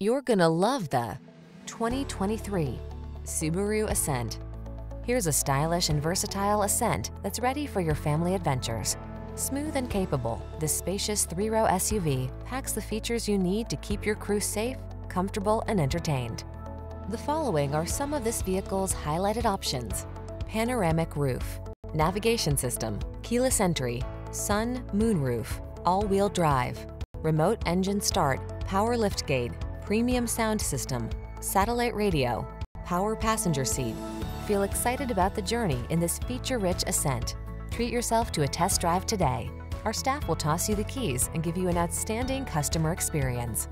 You're gonna love the 2023 Subaru Ascent. Here's a stylish and versatile Ascent that's ready for your family adventures. Smooth and capable, this spacious three-row SUV packs the features you need to keep your crew safe, comfortable, and entertained. The following are some of this vehicle's highlighted options. Panoramic roof, navigation system, keyless entry, sun, moon roof, all-wheel drive, remote engine start, power liftgate, premium sound system, satellite radio, power passenger seat. Feel excited about the journey in this feature-rich Ascent. Treat yourself to a test drive today. Our staff will toss you the keys and give you an outstanding customer experience.